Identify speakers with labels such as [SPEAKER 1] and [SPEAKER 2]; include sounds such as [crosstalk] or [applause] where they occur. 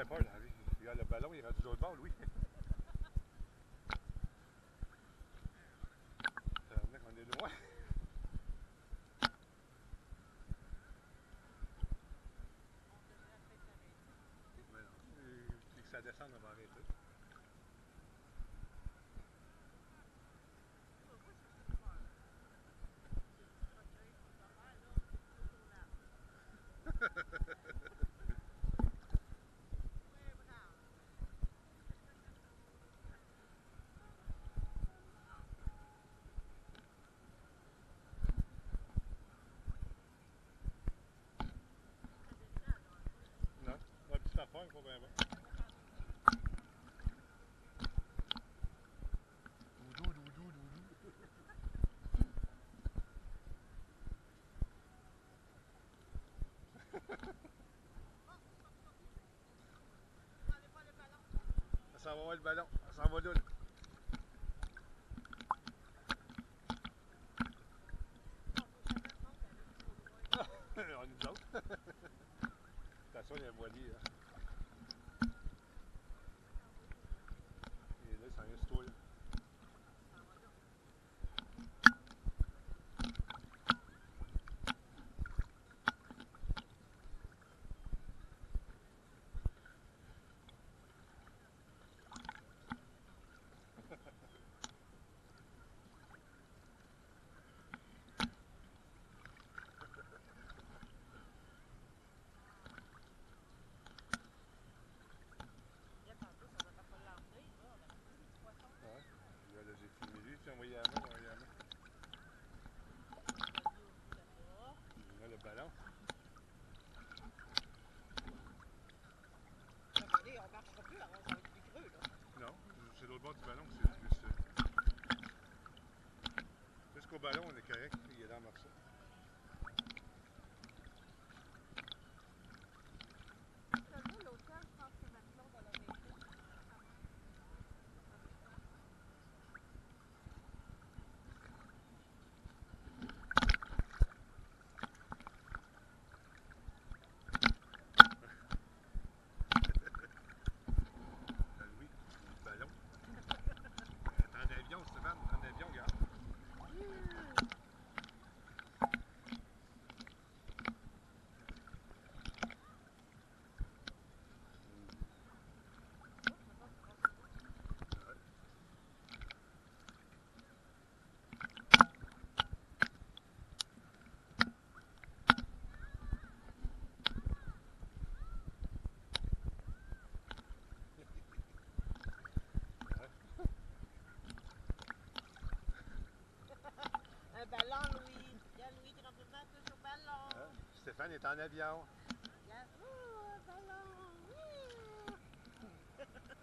[SPEAKER 1] peur dans la vie. Regarde, le ballon, il est rendu de l'autre bord, lui. [laughs] On est loin. Mais non, puis que ça descende, on va arrêter. Va voir le ballon. Ça va là. là. [laughs] nous autres. [laughs] Attention, il y a un voilier. Là. Il est là, il s'en vient sur toi. Là. Ouais. Là, là, j'ai filmé lui, puis envoyé à la main, envoyé à la main. Là, le ballon.
[SPEAKER 2] Regardez, on marchera plus, alors ça va être plus creux, là.
[SPEAKER 1] Non, c'est ballon, euh, Jusqu'au ballon, on est correct, il est dans le Stéphane est en avion. [laughs]